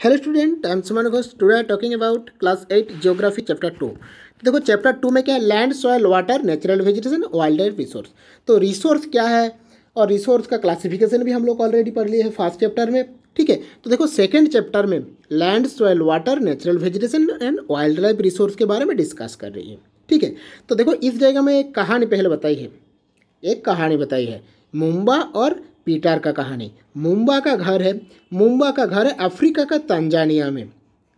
Hello student I am Suman Ghosh today talking about class eight geography chapter two देखो chapter two में क्या है? Land soil water natural vegetation wild life resource तो resource क्या है? और resource का क्लासिफिकेशन भी हम लोग ऑलरेडी पढ़ लिए हैं फ़र्स्ट चैप्टर में। ठीक है? तो देखो सेकेंड चैप्टर में land soil water natural vegetation and wild life resource के बारे में डिस्कस कर रही है। ठीक है? तो देखो, इस जगह में एक कहानी पहले बताई है। एक कहानी बताई है। मुंबा और पीटर का कहानी। मुंबा का घर है। मुंबा का घर है अफ्रीका का तंजानिया में।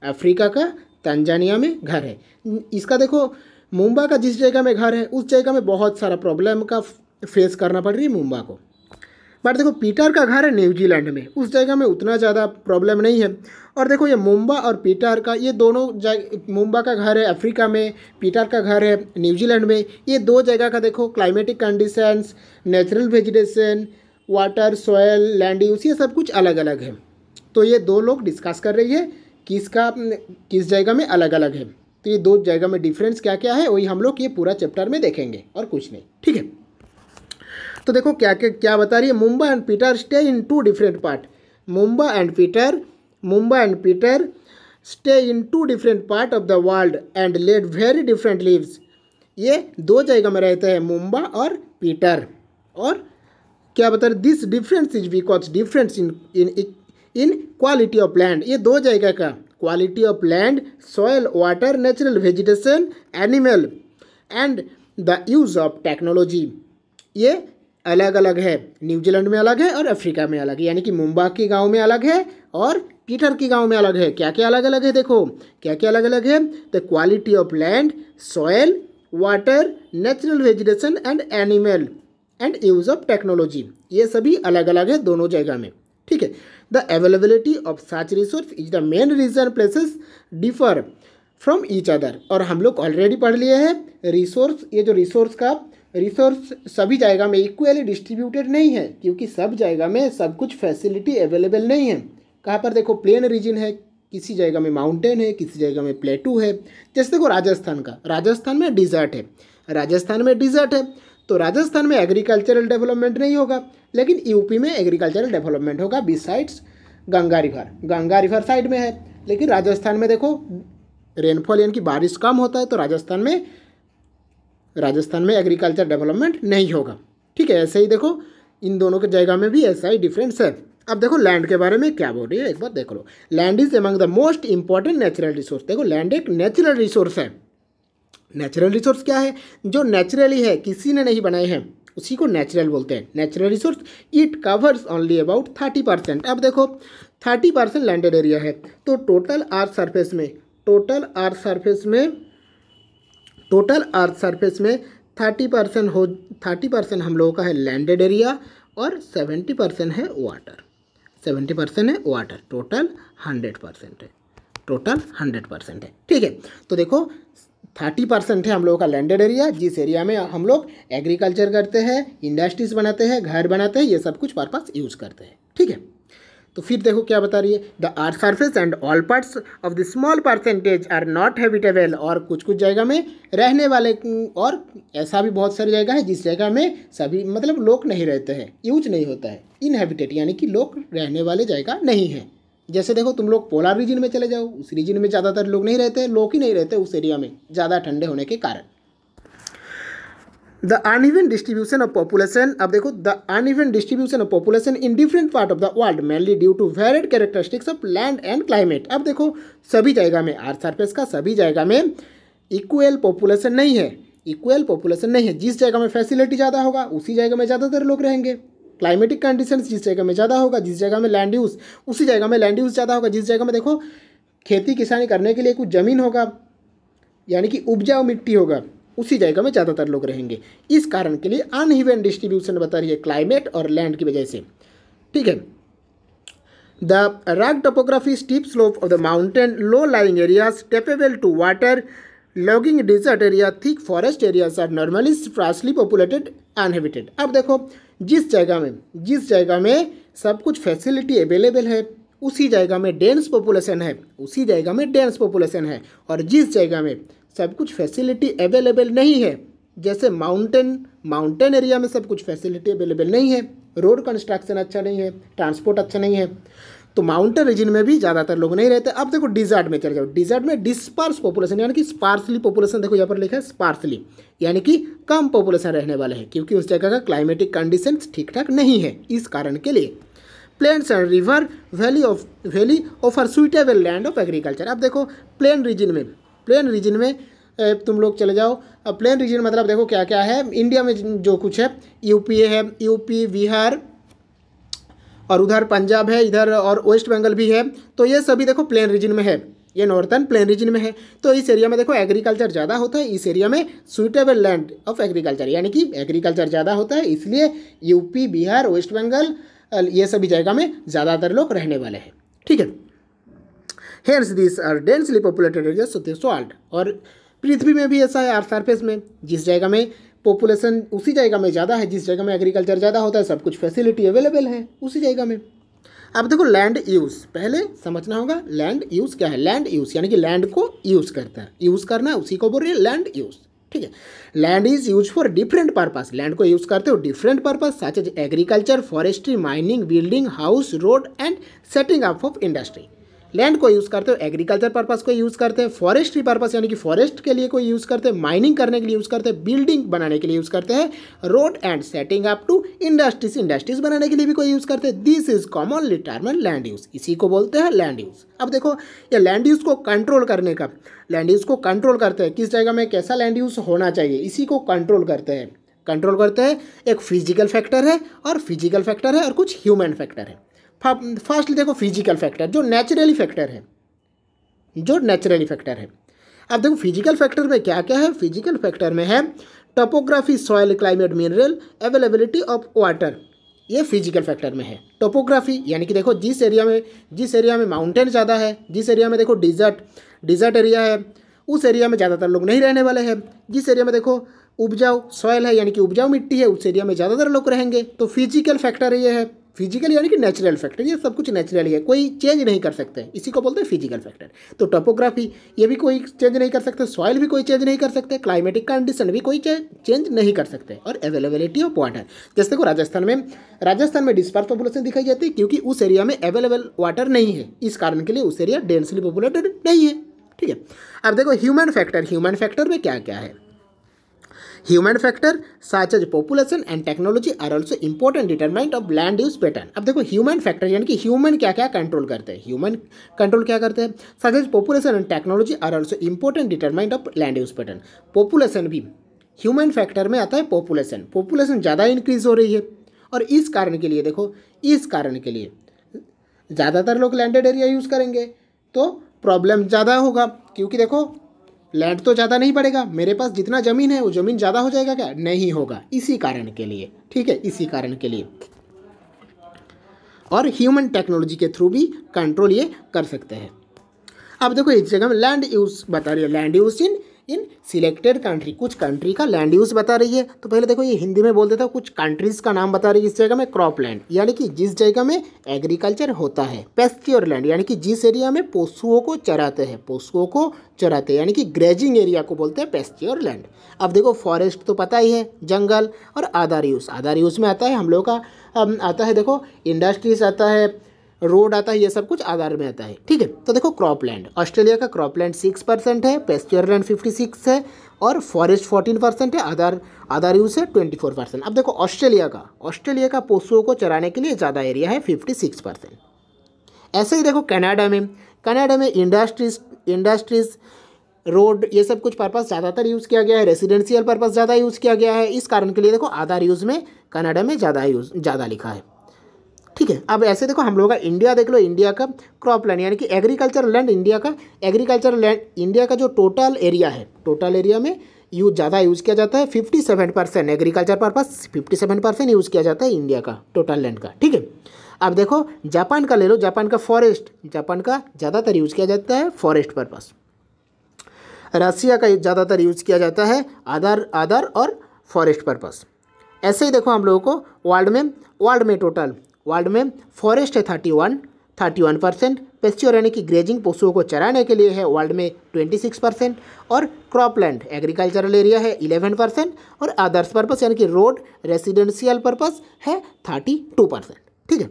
अफ्रीका का तंजानिया में घर है। इसका देखो, मुंबा का जिस जगह में घर है, उस जगह में बहुत सारा प्रॉब्लम का फेस करना पड़ रही है मुंबा को। बट देखो, पीटर का घर है न्यूजीलैंड में। उस जगह में उतना ज़्यादा प्रॉब्लम नहीं है। और देखो, ये मुंबा और पीटर का, ये दोनों जगह मुंबा का घर है अफ्रीका में, पीटर का घर है न्यूजीलैंड में। ये दो जगह का देखो climatic conditions natural vegetation water, soil land use ये सब कुछ अलग अलग है। तो ये दो लोग डिस्कस कर रही है किसका किस जगह में अलग अलग है। तो ये दो जगह में डिफरेंस क्या क्या है, वही हम लोग ये पूरा चैप्टर में देखेंगे और कुछ नहीं, ठीक है? तो देखो क्या क्या क्या बता रही है, Mumbai and Peter stay in two different part Mumbai and Peter Mumbai and Peter stay in two different part of the world and led very different lives ये दो जगह में रहते हैं मुंबा और पीटर और क्या बता रहे this difference is because difference in in in quality of land ये दो जगह का quality of land soil water natural vegetation animal and the use of technology ये अलग अलग है न्यूजीलैंड में अलग है और अफ्रीका में अलग है। यानी कि मुंबा के गाँव में अलग है और पीटर के गाँव में अलग है। क्या क्या अलग अलग है देखो। क्या क्या अलग अलग है? The quality of land soil water natural vegetation and animal and use of technology ये सभी अलग अलग है दोनों जगह में। ठीक है? The availability of such resource is the main reason places differ from each other और हम लोग ऑलरेडी पढ़ लिए हैं रिसोर्स ये जो रिसोर्स का रिसोर्स सभी जगह में इक्वली डिस्ट्रीब्यूटेड नहीं है, क्योंकि सब जगह में सब कुछ फैसिलिटी अवेलेबल नहीं है। कहाँ पर देखो प्लेन रीजन है, किसी जगह में माउंटेन है, किसी जगह में प्लेटू है। जैसे देखो राजस्थान का, राजस्थान में डिजर्ट है। राजस्थान में डिजर्ट है। तो राजस्थान में एग्रीकल्चरल डेवलपमेंट नहीं होगा, लेकिन यूपी में एग्रीकल्चरल डेवलपमेंट होगा बीस sides Ganga river Ganga river side में है, लेकिन राजस्थान में देखो रेनफॉल यानी कि बारिश कम होता है तो राजस्थान में राजस्थान में एग्रीकल्चर डेवलपमेंट नहीं होगा। ठीक है, ऐसे ही देखो, इन दोनों के जगह में भी ऐसा ही डिफरेंस है। अब देखो लैंड के बारे में क्या बोल रही है, एक बार देख लो। Land is among the most important natural resource देखो लैंड एक नेचुरल रिसोर्स है। नेचुरल रिसोर्स क्या है? जो नेचुरली है, किसी ने नहीं बनाए हैं, उसी को नेचुरल बोलते हैं। Natural resource it covers only about thirty percent अब देखो थर्टी परसेंट लैंडेड एरिया है। तो टोटल अर्थ सरफेस में टोटल अर्थ सरफेस में टोटल अर्थ सरफेस में थर्टी परसेंट हो थर्टी परसेंट हम लोगों का है लैंडेड एरिया और सेवेंटी परसेंट है वाटर सेवेंटी परसेंट है वाटर टोटल हंड्रेड परसेंट है। टोटल हंड्रेड परसेंट है। ठीक है? तो देखो थर्टी परसेंट है हम लोगों का लैंडेड एरिया जिस एरिया में हम लोग एग्रीकल्चर करते हैं इंडस्ट्रीज़ बनाते हैं, घर बनाते हैं, ये सब कुछ पर्पस यूज़ करते हैं। ठीक है? तो फिर देखो क्या बता रही है। The earth surface and all parts of the small percentage are not habitable और कुछ कुछ जगह में रहने वाले और ऐसा भी बहुत सारी जगह है जिस जगह में सभी मतलब लोग नहीं रहते हैं। यूज़ नहीं होता है। इनहेबिटेट यानी कि लोग रहने वाले जगह नहीं है। जैसे देखो, तुम लोग पोलर रीजन में चले जाओ, उस रीजन में ज़्यादातर लोग नहीं रहते, लोग ही नहीं रहते उस एरिया में, ज़्यादा ठंडे होने के कारण। The uneven distribution of population अब देखो the uneven distribution of population in different part of the world mainly due to varied characteristics of land and climate अब देखो, सभी जगह में आर्थ सरफेस का सभी जगह में इक्वल पॉपुलेशन नहीं है इक्वल पॉपुलेशन नहीं है। जिस जगह में फैसिलिटी ज़्यादा होगा, उसी जगह में ज़्यादातर लोग रहेंगे। क्लाइमेटिक कंडीशन जिस जगह में ज़्यादा होगा, जिस जगह में लैंड यूज़ उसी जगह में लैंड यूज़ ज़्यादा होगा। जिस जगह में देखो, खेती किसानी करने के लिए कुछ ज़मीन होगा, यानी कि उपजाऊ मिट्टी होगा, उसी जगह में ज़्यादातर लोग रहेंगे। इस कारण के लिए अनइवन डिस्ट्रीब्यूशन बता रही है क्लाइमेट और लैंड की वजह से। ठीक है? The rug topography steep slope of the mountain low lying areas tappable to water logging desert area thick forest areas are normally sparsely populated uninhabited अब देखो जिस जगह में, जिस जगह में सब कुछ फैसिलिटी अवेलेबल है, उसी जगह में डेंस पॉपुलेशन है, उसी जगह में डेंस पॉपुलेशन है। और जिस जगह में सब कुछ फैसिलिटी अवेलेबल नहीं है, जैसे माउंटेन माउंटेन एरिया में सब कुछ फैसिलिटी अवेलेबल नहीं है रोड कंस्ट्रक्शन अच्छा नहीं है ट्रांसपोर्ट अच्छा नहीं है तो माउंटेन रीजन में भी ज़्यादातर लोग नहीं रहते। अब देखो डिजर्ट में चले जाओ डिजर्ट में डिस्पार्स पॉपुलेशन यानी कि स्पार्सली पॉपुलेशन देखो यहाँ पर लिखा है स्पार्सली यानी कि कम पॉपुलेशन रहने वाले हैं, क्योंकि उस जगह का क्लाइमेटिक कंडीशन ठीक ठाक नहीं है, इस कारण के लिए। Plains and river valley of valley of are suitable land of agriculture अब देखो प्लेन रीजन में प्लेन रीजन में तुम लोग चले जाओ। प्लेन रीजन मतलब देखो क्या क्या है? इंडिया में जो कुछ है यूपी है यूपी बिहार और उधर पंजाब है, इधर और वेस्ट बंगाल भी है। तो ये सभी देखो प्लेन रीजन में है। ये नॉर्थन प्लेन रीजन में है। तो इस एरिया में देखो एग्रीकल्चर ज़्यादा होता है, इस एरिया में सुइटेबल लैंड ऑफ़ एग्रीकल्चर यानी कि एग्रीकल्चर ज़्यादा होता है, इसलिए यूपी बिहार वेस्ट बंगाल ये सभी जगह में ज़्यादातर लोग रहने वाले हैं। ठीक है? Here's this are densely populated area so salt और पृथ्वी में भी ऐसा है आर सरफेस में, जिस जगह में पॉपुलेशन उसी जगह में ज़्यादा है, जिस जगह में एग्रीकल्चर ज़्यादा होता है, सब कुछ फैसिलिटी अवेलेबल है, उसी जगह में। अब देखो लैंड यूज़ पहले समझना होगा लैंड यूज़ क्या है? लैंड यूज़ यानी कि लैंड को यूज़ करता है। यूज़ करना उसी को बोल रही है लैंड यूज़ ठीक है? Land is use for different purpose land को यूज़ करते हो different purpose such as agriculture forestry mining building house road and setting up of industry land को यूज़ करते हो एग्रीकल्चर पर्पज़ को यूज़ करते हैं फॉरेस्ट्री पर्पज़ यानी कि फॉरेस्ट के लिए कोई यूज़ करते हैं माइनिंग करने के लिए यूज़ करते हैं बिल्डिंग बनाने के लिए यूज़ करते हैं road and setting up to industries industries बनाने के लिए भी कोई यूज़ करते हैं this is common retirement land use इसी को बोलते हैं लैंड यूज़ अब देखो, ये लैंड यूज़ को कंट्रोल करने का लैंड यूज़ को कंट्रोल करते हैं, किस जगह में कैसा लैंड यूज़ होना चाहिए, इसी को कंट्रोल करते हैं. कंट्रोल करते हैं, एक फ़िज़िकल फैक्टर है और फ़िज़िकल फैक्टर है और कुछ ह्यूमन फैक्टर है. फ़र्स्ट देखो फ़िज़िकल फैक्टर जो नेचुरली फैक्टर है, जो नेचुरली फैक्टर है। अब देखो फ़िज़िकल फैक्टर में क्या क्या है? फ़िज़िकल फैक्टर में है topography soil climate mineral availability of water ये फ़िज़िकल फैक्टर में है। टोपोग्राफी यानी कि देखो जिस एरिया में, जिस एरिया में माउंटेन ज़्यादा है, जिस एरिया में देखो डिजर्ट डिजर्ट एरिया है, उस एरिया में ज़्यादातर लोग नहीं रहने वाले हैं। जिस एरिया में देखो उपजाऊ सॉयल है, यानी कि उपजाऊ मिट्टी है, उस एरिया में ज़्यादातर लोग रहेंगे। तो फ़िज़िकल फैक्टर ये है। फ़िज़िकल यानी कि नेचुरल फैक्टर ये सब कुछ नेचुरल है, कोई चेंज नहीं कर सकते। इसी को बोलते हैं फ़िज़िकल फैक्टर तो टोपोग्राफी ये भी कोई चेंज नहीं कर सकते सॉइल भी कोई चेंज नहीं कर सकते क्लाइमेटिक कंडीशन भी कोई चेंज नहीं कर सकते, और अवेलेबिलिटी ऑफ़ वाटर जैसे देखो राजस्थान में राजस्थान में डिस्पर्स पॉपुलेशन दिखाई जाती है, क्योंकि उस एरिया में अवेलेबल वाटर नहीं है। इस कारण के लिए उस एरिया डेंसली पॉपुलेटेड नहीं है। ठीक है? अब देखो ह्यूमन फैक्टर ह्यूमन फैक्टर में क्या क्या है? Human factor such as population and technology are also important determinant of land use pattern अब देखो ह्यूमन फैक्टर यानी कि ह्यूमन क्या क्या कंट्रोल करते हैं। ह्यूमन कंट्रोल क्या करते हैं? Such as population and technology are also important determinant of land use pattern population भी। ह्यूमन फैक्टर में आता है पॉपुलेशन पॉपुलेशन ज़्यादा इंक्रीज हो रही है। और इस कारण के लिए देखो, इस कारण के लिए ज़्यादातर लोग लैंडेड एरिया यूज़ करेंगे। तो प्रॉब्लम ज़्यादा होगा। क्योंकि देखो लैंड तो ज़्यादा नहीं पड़ेगा। मेरे पास जितना ज़मीन है, वो ज़मीन ज़्यादा हो जाएगा क्या? नहीं होगा। इसी कारण के लिए, ठीक है? इसी कारण के लिए। और ह्यूमन टेक्नोलॉजी के थ्रू भी कंट्रोल ये कर सकते हैं। अब देखो, इस जगह में लैंड यूज़ बता रही है। Land use in in selected country कुछ कंट्री का लैंड यूज़ बता रही है। तो पहले देखो, ये हिंदी में बोल देता कुछ कंट्रीज़ का नाम बता रही है, इस जगह में क्रॉप लैंड यानी कि जिस जगह में एग्रीकल्चर होता है पेस्क्योर लैंड यानी कि जिस एरिया में पशुओं को चराते हैं, पशुओं को चराते हैं, यानी कि ग्रेजिंग एरिया को बोलते हैं पेस्क्योर लैंड अब देखो फॉरेस्ट तो पता ही है, जंगल और आधार यूज़ आधार यूज़ में आता है, हम लोग का आता है, देखो इंडस्ट्रीज़ आता है रोड आता है, ये सब कुछ आधार में आता है। ठीक है? तो देखो क्रॉप लैंड ऑस्ट्रेलिया का क्रॉप लैंड सिक्स परसेंट है पेस्ट्योर लैंड फिफ्टी सिक्स है और फॉरेस्ट फोर्टीन परसेंट है, आधार आधार यूज़ है ट्वेंटी फोर परसेंट अब देखो ऑस्ट्रेलिया का ऑस्ट्रेलिया का पशुओं को चराने के लिए ज़्यादा एरिया है फिफ्टी सिक्स परसेंट ऐसे ही देखो कनाडा में कनाडा में इंडस्ट्रीज़ इंडस्ट्रीज़ रोड ये सब कुछ पर्पज़ ज़्यादातर यूज़ किया गया है रेसिडेंशियल पर्पज़ ज़्यादा यूज़ किया गया है। इस कारण के लिए देखो, आधार यूज़ में कनाडा में ज़्यादा यूज़ ज़्यादा लिखा है। ठीक है, अब ऐसे देखो, हम लोगों का इंडिया देख लो इंडिया का क्रॉप लैंड यानी कि एग्रीकल्चर लैंड इंडिया का एग्रीकल्चर लैंड इंडिया का जो टोटल एरिया है टोटल एरिया में यूज़ ज़्यादा यूज़ किया जाता है fifty seven percent agriculture purpose fifty seven percent use किया जाता है इंडिया का टोटल लैंड का, ठीक है? अब देखो जापान का ले लो जापान का फॉरेस्ट जापान का ज़्यादातर यूज़ किया जाता है फॉरेस्ट पर्पज़ रसिया का ज़्यादातर यूज़ किया जाता है आधार आधार और फॉरेस्ट पर्पज़ ऐसे ही देखो हम लोगों को वर्ल्ड में वर्ल्ड में टोटल वर्ल्ड में फॉरेस्ट है thirty one thirty one percent pasture यानी कि ग्रेजिंग पशुओं को चराने के लिए है वर्ल्ड में ट्वेंटी सिक्स परसेंट और क्रॉपलैंड एग्रीकल्चरल एरिया है इलेवन परसेंट और अदर्स पर्पज यानी कि रोड रेसिडेंशियल पर्पज है थर्टी टू परसेंट ठीक है?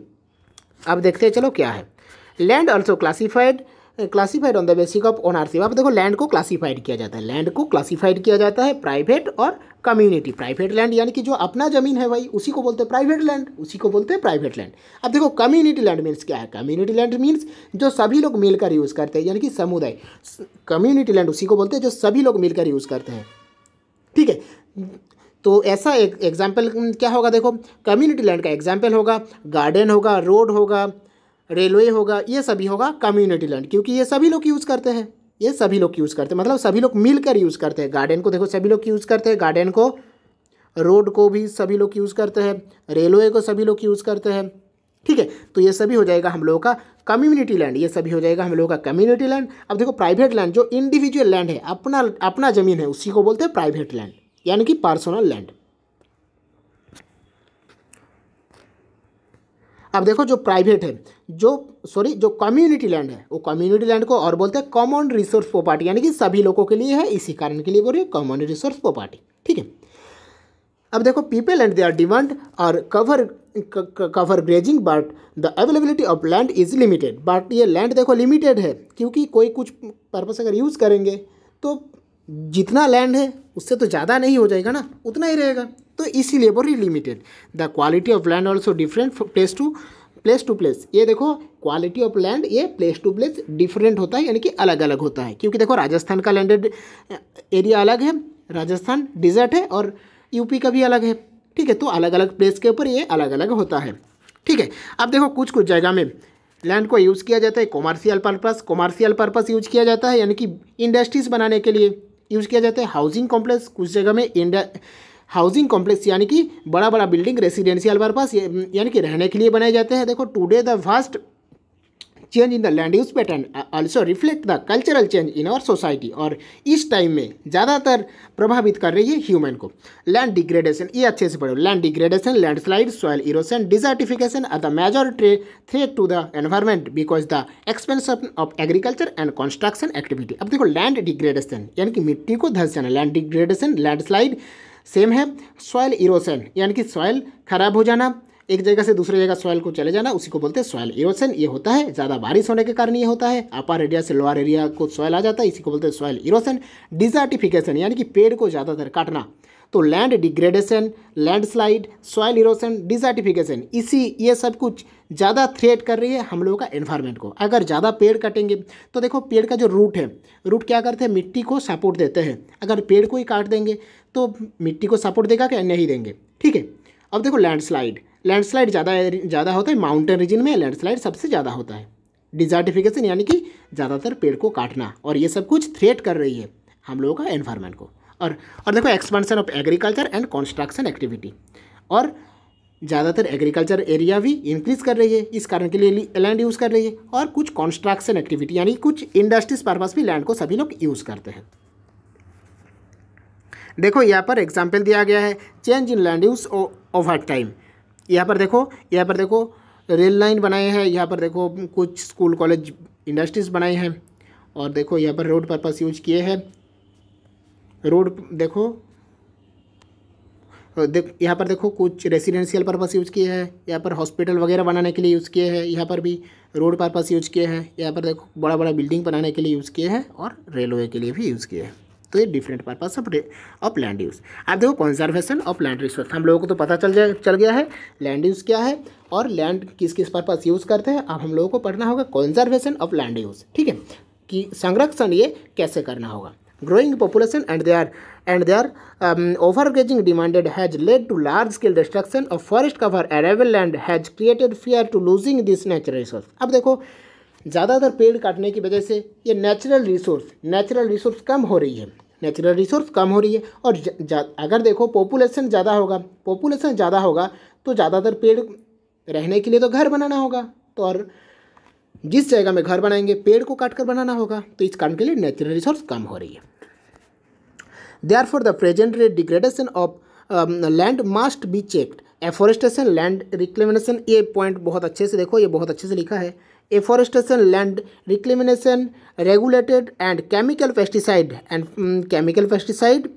अब देखते हैं, चलो क्या है। Land also classified classified on the basic of ownership अब देखो लैंड को क्लासीफाइड किया जाता है। लैंड को क्लासीफाइड किया जाता है प्राइवेट और कम्युनिटी प्राइवेट लैंड यानी कि जो अपना ज़मीन है भाई, उसी को बोलते हैं प्राइवेट लैंड उसी को बोलते हैं प्राइवेट लैंड अब देखो कम्युनिटी लैंड मीन्स क्या है? कम्युनिटी लैंड मीन्स जो सभी लोग मिलकर यूज़ करते हैं, यानी कि समुदाय। कम्युनिटी लैंड उसी को बोलते हैं जो सभी लोग मिलकर यूज़ करते हैं। ठीक है? तो ऐसा एक एग्ज़ाम्पल क्या होगा देखो? कम्युनिटी लैंड का एग्ज़ाम्पल होगा गार्डन होगा रोड होगा रेलवे होगा, ये सभी होगा कम्युनिटी लैंड क्योंकि ये सभी लोग यूज़ करते हैं। ये सभी लोग यूज़ करते हैं। मतलब सभी लोग मिलकर यूज़ करते हैं। गार्डन को देखो, सभी लोग यूज़ करते हैं। गार्डन को रोड को भी सभी लोग यूज़ करते हैं। रेलवे को सभी लोग यूज़ करते हैं। ठीक है? तो ये सभी हो जाएगा हम लोगों का कम्युनिटी लैंड ये सभी हो जाएगा हम लोगों का कम्युनिटी लैंड अब देखो प्राइवेट लैंड जो इंडिविजुअल लैंड है, अपना अपना ज़मीन है, उसी को बोलते हैं प्राइवेट लैंड यानी कि पर्सनल लैंड अब देखो जो प्राइवेट है, जो सॉरी जो कम्युनिटी लैंड है, वो कम्युनिटी लैंड को और बोलते हैं कॉमन रिसोर्स प्रॉपर्टी यानी कि सभी लोगों के लिए है, इसी कारण के लिए बोल रही है कॉमन रिसोर्स प्रॉपर्टी ठीक है? अब देखो people and they are demand और cover cover grazing but the availability of land is limited but ये लैंड देखो लिमिटेड है, क्योंकि कोई कुछ पर्पस अगर यूज़ करेंगे तो जितना लैंड है, उससे तो ज़्यादा नहीं हो जाएगा ना, उतना ही रहेगा। तो इसीलिए बोल रही limited the quality of land also different place to place to place ये देखो क्वालिटी ऑफ़ लैंड ये प्लेस टू प्लेस डिफरेंट होता है, यानी कि अलग अलग होता है। क्योंकि देखो, राजस्थान का लैंडेड एरिया अलग है, राजस्थान डिजर्ट है और यूपी का भी अलग है। ठीक है तो अलग अलग प्लेस के ऊपर ये अलग अलग होता है। ठीक है, अब देखो कुछ कुछ जगह में लैंड को यूज़ किया जाता है commercial purpose commercial purpose use किया जाता है, यानी कि इंडस्ट्रीज़ बनाने के लिए। यूज़ किया जाता है। हाउसिंग कॉम्प्लेक्स, कुछ जगह में इंडिया, हाउसिंग कॉम्प्लेक्स यानी कि बड़ा बड़ा बिल्डिंग, रेसिडेंशियल पर्पस यानी कि रहने के लिए बनाए जाते हैं। देखो today the first change in the land use pattern also reflect the cultural change in our society और इस टाइम में ज़्यादातर प्रभावित कर रही है ह्यूमन को। लैंड डिग्रेडेशन ये अच्छे से पढ़ो। Land degradation landslide soil erosion desertification are the major threat to the environment because the expansion of agriculture and construction activity अब देखो लैंड डिग्रेडेशन यानी कि मिट्टी को धस जाना। लैंड डिग्रेडेशन लैंड सेम है। सॉयल इरोशन यानी कि सॉयल खराब हो जाना। एक जगह से दूसरी जगह सॉयल को चले जाना, उसी को बोलते हैं सॉयल इरोशन ये होता है, ज़्यादा बारिश होने के कारण ये होता है। अपर एरिया से लोअर एरिया को सॉयल आ जाता है, इसी को बोलते हैं सॉयल इरोशन डिजर्टिफिकेशन यानी कि पेड़ को ज़्यादातर काटना। तो land degradation landslide soil erosion desertification इसी, ये सब कुछ ज़्यादा थ्रेट कर रही है हम लोगों का एनवायरमेंट को। अगर ज़्यादा पेड़ कटेंगे तो देखो पेड़ का जो रूट है रूट क्या करते हैं? मिट्टी को सपोर्ट देते हैं। अगर पेड़ को ही काट देंगे तो मिट्टी को सपोर्ट देगा क्या? नहीं देंगे। ठीक है? अब देखो लैंडस्लाइड लैंडस्लाइड ज़्यादा ज़्यादा होता है, माउंटेन रीजन में लैंडस्लाइड सबसे ज़्यादा होता है। डिजर्टिफिकेशन यानी कि ज़्यादातर पेड़ को काटना, और ये सब कुछ थ्रेट कर रही है हम लोगों का एनवायरमेंट को। और और देखो expansion of agriculture and construction activity और ज़्यादातर एग्रीकल्चर एरिया भी इंक्रीज कर रही है, इस कारण के लिए लैंड यूज़ कर रही है। और कुछ कंस्ट्रक्शन एक्टिविटी यानी कुछ इंडस्ट्रीज़ पर्पज भी लैंड को सभी लोग यूज़ करते हैं। देखो, यहाँ पर एग्ज़ाम्पल दिया गया है change in land use over time यहाँ पर देखो, यहाँ पर देखो रेल लाइन बनाए हैं, यहाँ पर देखो, कुछ स्कूल कॉलेज इंडस्ट्रीज़ बनाए हैं, और देखो, यहाँ पर रोड पर्पस यूज़ किए हैं। रोड देखो, देख, यहाँ पर देखो, कुछ रेसिडेंशियल पर्पस यूज़ किए हैं, यहाँ पर हॉस्पिटल वगैरह बनाने के लिए यूज़ किए हैं, यहाँ पर भी रोड पर्पस यूज़ किए हैं, यहाँ पर देखो बड़ा बड़ा बिल्डिंग बनाने के लिए यूज़ किए हैं, और रेलवे के लिए भी यूज़ किए हैं। तो ये different purpose of of land use आप देखो कंजर्वेशन ऑफ़ लैंड रिसोर्स हम लोगों को तो पता चल जाए, चल गया है लैंड यूज़ क्या है और लैंड किस किस पर्पज यूज़ करते हैं, अब हम लोगों को पढ़ना होगा कंजर्वेशन ऑफ़ लैंड यूज़ ठीक है? कि संरक्षण ये कैसे करना होगा? Growing population and they are and they are over grazing demanded has led to large scale destruction of forest cover arable land has created fear to losing this natural resource अब देखो ज़्यादातर पेड़ काटने की वजह से ये नेचुरल रिसोर्स नेचुरल रिसोर्स कम हो रही है। नेचुरल रिसोर्स कम हो रही है और अगर देखो पॉपुलेशन ज़्यादा होगा पॉपुलेशन ज़्यादा होगा तो ज़्यादातर पेड़ रहने के लिए तो घर बनाना होगा। तो और जिस जगह में घर बनाएँगे, पेड़ को काट कर बनाना होगा तो इस कारण के लिए नेचुरल रिसोर्स कम हो रही है। Therefore the present degradation of land must be checked afforestation land reclamation ये पॉइंट बहुत अच्छे से देखो, ये बहुत अच्छे से लिखा है। Afforestation land reclamation regulated and chemical pesticide and chemical pesticide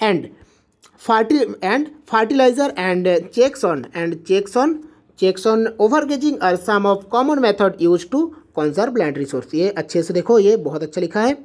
and forty and fertiliser and checks on and checks on checks on overgrazing are some of common method use to conserve land resource ये अच्छे से देखो, ये बहुत अच्छा लिखा है।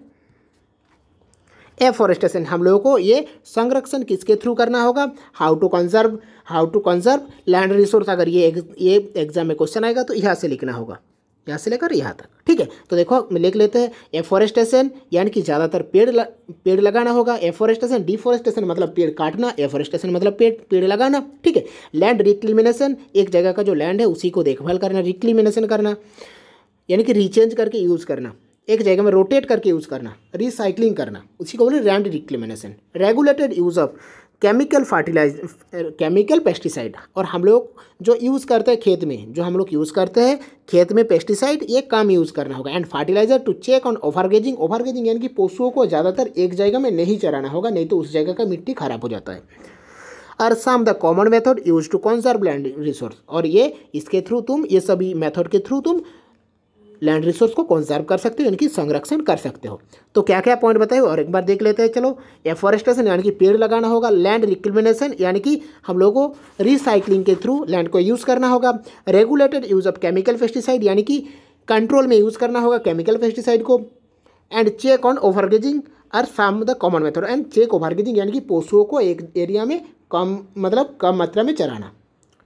Afforestation हम लोगों को ये संरक्षण किसके थ्रू करना होगा? How to conserve how to conserve land resource अगर ये ये एग्ज़ाम में क्वेश्चन आएगा तो यहाँ से लिखना होगा। यहाँ से लेकर यहाँ तक। ठीक है? तो देखो लिख लेते हैं एफॉरेस्टेशन यानी कि ज़्यादातर पेड़ ल, पेड़ लगाना होगा। एफॉरेस्टेशन डिफोरेस्टेशन मतलब पेड़ काटना। एफॉरेस्टेशन मतलब पेड़ पेड़ लगाना। ठीक है? लैंड रिक्लिमिनेशन एक जगह का जो लैंड है उसी को देखभाल करना रिक्लिमिनेशन करना। यानी कि रिचेंज करके यूज़ करना। एक जगह में रोटेट करके यूज़ करना रिसाइकलिंग करना, उसी को बोले land reclamation regulated use of chemical fertilise chemical pesticide और हम लोग जो यूज़ करते हैं खेत में, जो हम लोग यूज़ करते हैं खेत में पेस्टिसाइड ये कम यूज़ करना होगा. And fertiliser to check on overgrazing overgrazing यानी कि पशुओं को ज़्यादातर एक जगह में नहीं चराना होगा, नहीं तो उस जगह का मिट्टी खराब हो जाता है. Are some the common method use to conserve land resource और ये इसके थ्रू तुम, ये सभी मेथड के थ्रू तुम लैंड रिसोर्स को कंजर्व कर सकते हो, यानी कि संरक्षण कर सकते हो। तो क्या क्या पॉइंट बताए? और एक बार देख लेते हैं, चलो। एफॉरेस्टेशन यानी कि पेड़ लगाना होगा। लैंड रिक्लिमिनेशन यानी कि हम लोगों को रिसाइकलिंग के थ्रू लैंड को यूज़ करना होगा। Regulated use of chemical pesticide यानी कि कंट्रोल में यूज़ करना होगा केमिकल पेस्टिसाइड को। And check on overgrazing are some the common method and check overgrazing यानी कि पशुओं को एक एरिया में कम मतलब कम मात्रा में चराना।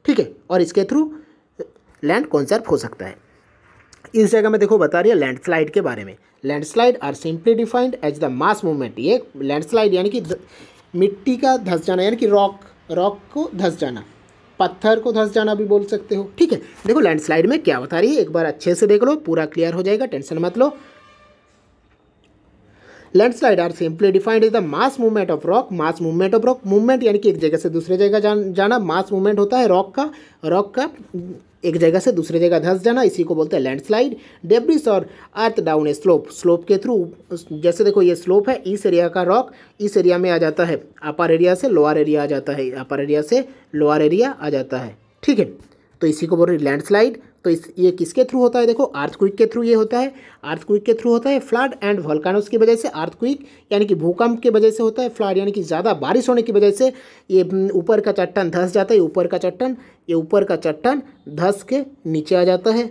ठीक है? और इसके थ्रू लैंड कॉन्सर्व हो सकता है। इस जगह में देखो बता रही है लैंडस्लाइड के बारे में। Landslide are simply defined as the mass movement ये लैंडस्लाइड यानी कि मिट्टी का धस जाना, यानी कि रॉक रॉक को धस जाना, पत्थर को धस जाना भी बोल सकते हो। ठीक है, देखो लैंडस्लाइड में क्या बता रही है, एक बार अच्छे से देख लो, पूरा क्लियर हो जाएगा टेंशन मत लो। Landslide are simply defined is the mass movement of rock mass movement of rock movement यानी कि एक जगह से दूसरे जगह जान जाना मास मूवमेंट होता है रॉक का रॉक का एक जगह से दूसरी जगह धंस जाना, इसी को बोलते हैं लैंडस्लाइड डेब्रिस और अर्थ डाउन स्लोप स्लोप के थ्रू जैसे देखो ये स्लोप है इस एरिया का रॉक इस एरिया में आ जाता है. अपर एरिया से लोअर एरिया आ जाता है. अपर एरिया से लोअर एरिया आ जाता है. ठीक है? तो इसी को बोल रहे लैंडस्लाइड तो इस, ये किसके थ्रू होता है? देखो, अर्थक्विक के थ्रू ये होता है। अर्थक्विक के थ्रू होता है फ्लड एंड वॉल्कानोस की वजह से। अर्थक्विक यानी कि भूकंप की वजह से होता है। फ्लड यानी कि ज़्यादा बारिश होने की वजह से ये ऊपर का चट्टान धस जाता है। ऊपर का चट्टान, ये ऊपर का चट्टान धस के नीचे आ जाता है।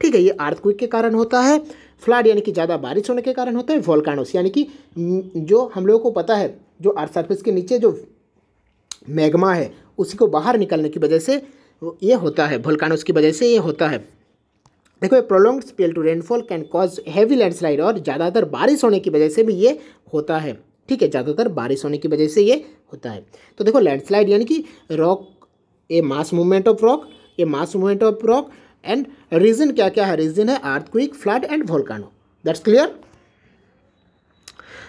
ठीक है, ये अर्थक्विक के कारण होता है। फ्लड यानी कि ज़्यादा बारिश होने के कारण होता है। वॉल्कानोस यानी कि जो हम लोगों को पता है, जो अर्थ सरफेस के नीचे जो मैग्मा है, उसी को बाहर निकलने की वजह से ये होता है वोल्कानोस की वजह से ये होता है। देखो, ये prolong spell to rainfall can cause heavy landslide और ज़्यादातर बारिश होने की वजह से भी ये होता है। ठीक है, ज़्यादातर बारिश होने की वजह से ये होता है। तो देखो लैंडस्लाइड यानी कि rock a mass movement of rock a mass movement of rock and reason क्या क्या है? रीजन है earthquake flood and volcano that's clear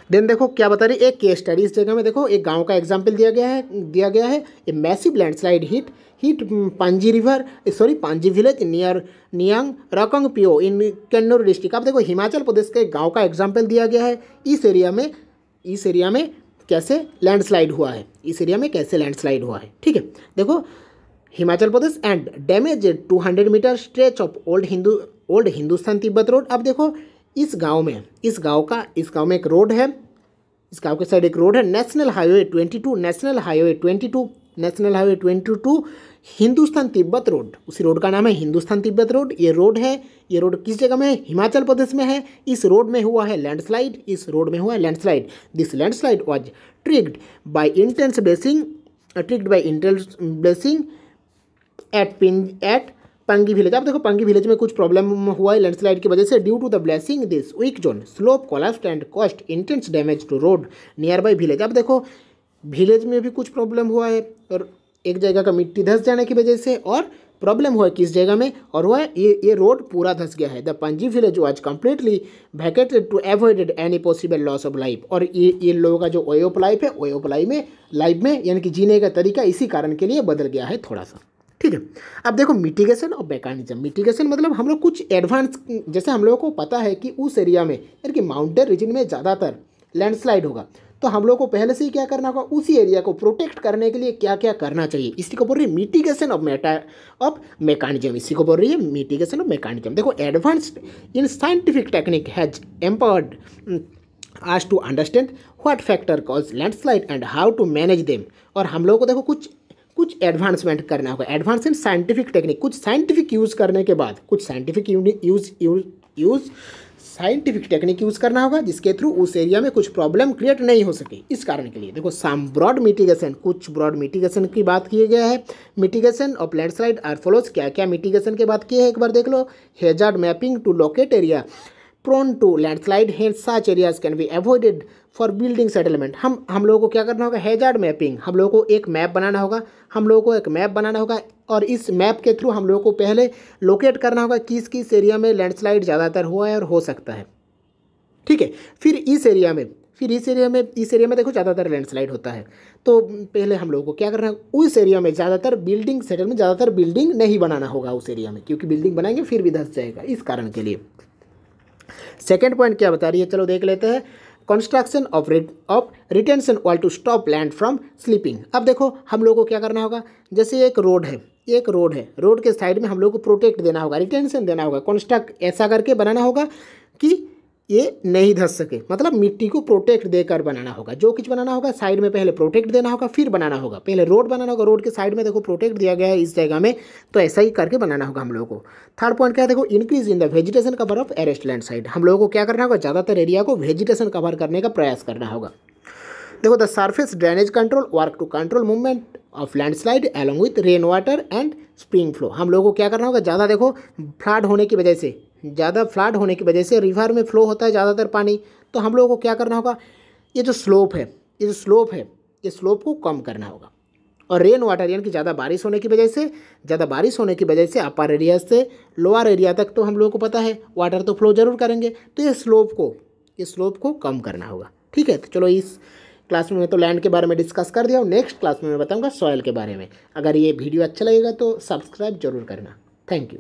then देखो, क्या बता रही, एक केस स्टडी इस जगह में देखो, एक गाँव का एग्ज़ाम्पल दिया गया है, दिया गया है a massive landslide hit hit Pangi river sorry Pangi village near Nyang Reckong Peo in कन्नौर district अब देखो हिमाचल प्रदेश के गाँव का एग्ज़ाम्पल दिया गया है। इस एरिया में, इस एरिया में कैसे लैंडस्लाइड हुआ है? इस एरिया में कैसे लैंडस्लाइड हुआ है? ठीक है, देखो Himachal Pradesh and damage to hundred metre stretch of old Hindu old Hindustan Tibet road अब देखो इस गाँव में, इस गाँव का, इस गाँव में एक रोड है। इस गाँव के साइड एक रोड है, national highway twenty two, national highway twenty two, national highway twenty two, Hindustan Tibet road. उसी रोड का नाम है हिंदुस्तान तिब्बत रोड। ये रोड है, ये रोड किस जगह में है? हिमाचल प्रदेश में है। इस रोड में हुआ है लैंडस्लाइड इस रोड में हुआ है landslide this landslide was triggered by intense blasting triggered by intense blasting at pin at Pangi village अब देखो पंगी विलेज में कुछ प्रॉब्लम हुआ है लैंडस्लाइड की वजह से। Due to the blasting this weak zone slope collapsed and caused intense damage to road nearby village अब देखो विलेज में भी कुछ प्रॉब्लम हुआ है और एक जगह का मिट्टी धस जाने की वजह से और प्रॉब्लम हुआ किस जगह में? और हुआ है, ये ये रोड पूरा धस गया है। The Pangi village was completely vacated to avoided any possible loss of life और ये ये लोगों का जो वे ऑफ़ लाइफ है वे ऑफ़ लाइफ में लाइफ में यानी कि जीने का तरीका इसी कारण के लिए बदल गया है थोड़ा सा। ठीक है? अब देखो मिटिगेशन और मैकानिज्म मिटिगेशन मतलब हम लोग कुछ एडवांस जैसे हम लोगों को पता है कि उस एरिया में, यानी कि माउंटेन रीजन में ज़्यादातर लैंडस्लाइड होगा। तो हम लोग को पहले से ही क्या करना होगा, उसी एरिया को प्रोटेक्ट करने के लिए क्या क्या करना चाहिए। इसी को बोल रही है mitigation of meta of mechanism इसी को बोल रही है मिटिगेशन ऑफ़ मैकानिज्म देखो advanced in scientific technique has empowered us to understand what factor cause landslide and how to manage them और हम लोग को देखो, कुछ कुछ एडवांसमेंट करना होगा। एडवांस इन साइंटिफिक टेक्निक कुछ साइंटिफिक यूज़ करने के बाद, कुछ scientific use use scientific technique use करना होगा, जिसके थ्रू उस एरिया में कुछ प्रॉब्लम क्रिएट नहीं हो सके। इस कारण के लिए, देखो साम ब्रॉड मिटिगेशन कुछ ब्रॉड मिटिगेशन की बात किए गया है। Mitigation of landslide are follows क्या क्या मिटिगेशन की बात की है, एक बार देख लो। Hazard mapping to locate area prone to landslide hence such areas can be avoided for building settlement हम हम लोगों को क्या करना होगा? हेजार्ड मैपिंग हम लोगों को एक मैप बनाना होगा। हम लोगों को एक मैप बनाना होगा और इस मैप के थ्रू हम लोगों को पहले लोकेट करना होगा किस किस एरिया में लैंडस्लाइड ज़्यादातर हुआ है और हो सकता है। ठीक है? फिर इस एरिया में, फिर इस एरिया में, इस एरिया में देखो ज़्यादातर लैंडस्लाइड होता है। तो पहले हम लोगों को क्या करना है उस एरिया में ज़्यादातर बिल्डिंग सेटल में ज़्यादातर बिल्डिंग नहीं बनाना होगा उस एरिया में, क्योंकि बिल्डिंग बनाएँगे फिर भी धस जाएगा इस कारण के लिए। सेकेंड पॉइंट क्या बता रही है? चलो देख लेते हैं। Construction of of retention wall to stop land from slipping अब देखो, हम लोगों को क्या करना होगा? जैसे एक रोड है, एक रोड है रोड के साइड में हम लोग को प्रोटेक्ट देना होगा रिटेंशन देना होगा कॉन्स्ट्रक्ट ऐसा करके बनाना होगा कि ये नहीं धस सके। मतलब मिट्टी को प्रोटेक्ट देकर बनाना होगा। जो कुछ बनाना होगा साइड में पहले प्रोटेक्ट देना होगा, फिर बनाना होगा। पहले रोड बनाना होगा। रोड के साइड में देखो प्रोटेक्ट दिया गया है इस जगह में तो ऐसा ही करके बनाना होगा हम लोगों को। थर्ड पॉइंट क्या है? देखो increase in the vegetation cover of arrest landslide हम लोगों को क्या करना होगा? ज़्यादातर एरिया को वेजिटेशन कवर करने का प्रयास करना होगा। देखो the surface drainage control work to control movement of landslide along with rain water and spring flow हम लोगों को क्या करना होगा? ज़्यादा देखो फ्लड होने की वजह से ज़्यादा फ्लड होने की वजह से रिवर में फ्लो होता है ज़्यादातर पानी तो हम लोगों को क्या करना होगा? ये जो स्लोप है, ये जो स्लोप है, ये स्लोप को कम करना होगा। और रेन वाटर यानी कि ज़्यादा बारिश होने की वजह से, ज़्यादा बारिश होने की वजह से अपर एरिया से लोअर एरिया तक तो हम लोगों को पता है वाटर तो फ्लो ज़रूर करेंगे। तो ये स्लोप को, ये स्लोप को कम करना होगा। ठीक है? तो चलो इस क्लास में तो लैंड के बारे में डिस्कस कर दिया और नेक्स्ट क्लास में मैं बताऊँगा सॉयल के बारे में। अगर ये वीडियो अच्छा लगेगा तो सब्सक्राइब ज़रूर करना। Thank you